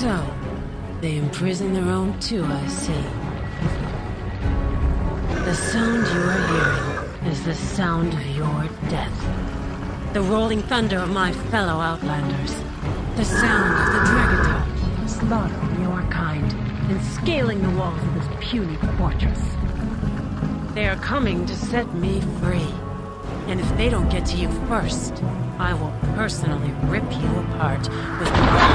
So They imprison their own too, I see. The sound you are hearing is the sound of your death. The rolling thunder of my fellow Outlanders. The sound of the Dragaton slaughtering your kind and scaling the walls of this puny fortress. They are coming to set me free. And if they don't get to you first, I will personally rip you apart with